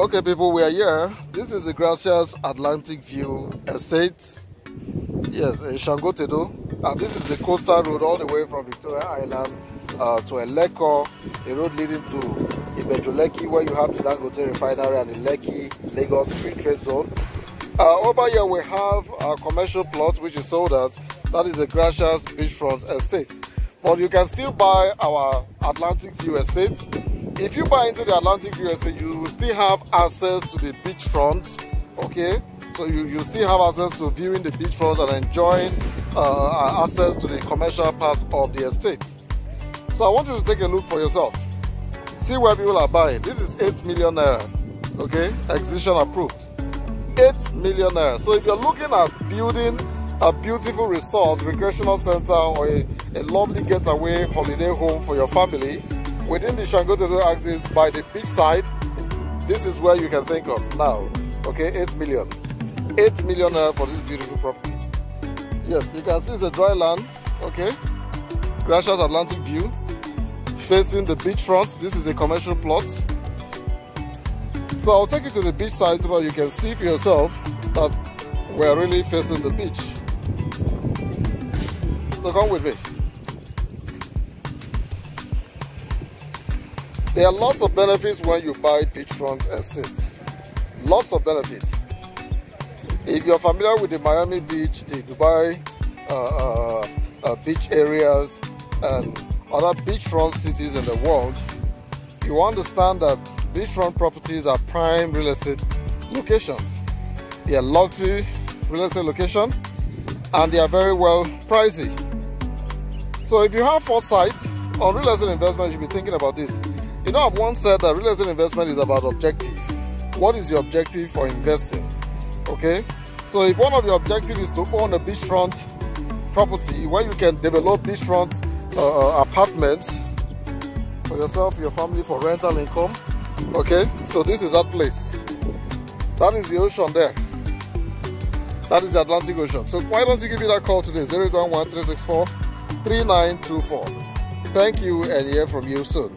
Okay, people, we are here. This is the Gracias Atlantic View Estate. Yes, in Shangotedo. And this is the coastal road all the way from Victoria Island uh, to Eleko, a road leading to Ibeju-Lekki, where you have the Dangote refinery and the Lekki Lagos Free Trade Zone. Uh, over here, we have a commercial plot which is sold at that is the Gracias Beachfront Estate. But you can still buy our Atlantic View Estate if you buy into the Atlantic View Estate, you will still have access to the beachfront, okay? So you, you still have access to viewing the beachfront and enjoying uh, access to the commercial part of the estate. So I want you to take a look for yourself. See where people are buying. This is 8 million naira, okay? Acquisition approved. 8 million naira. So if you're looking at building a beautiful resort, recreational center, or a, a lovely getaway holiday home for your family, within the Shangotedo axis by the beach side, this is where you can think of now. Okay, 8 million. 8 million uh, for this beautiful property. Yes, you can see a dry land. Okay, gracious Atlantic view facing the beachfront. This is a commercial plot. So I'll take you to the beach side so you can see for yourself that we're really facing the beach. So come with me. There are lots of benefits when you buy beachfront estates. Lots of benefits. If you're familiar with the Miami Beach, the Dubai uh, uh, uh, beach areas, and other beachfront cities in the world, you understand that beachfront properties are prime real estate locations. They are luxury real estate location and they are very well pricey. So if you have foresight on real estate investment, you should be thinking about this. You know, I've once said that real estate investment is about objective. What is your objective for investing? Okay? So if one of your objectives is to own a beachfront property where you can develop beachfront uh, uh, apartments for yourself, your family, for rental income, okay? So this is that place. That is the ocean there. That is the Atlantic Ocean. So why don't you give me that call today? 011 364 3924. Thank you and hear from you soon.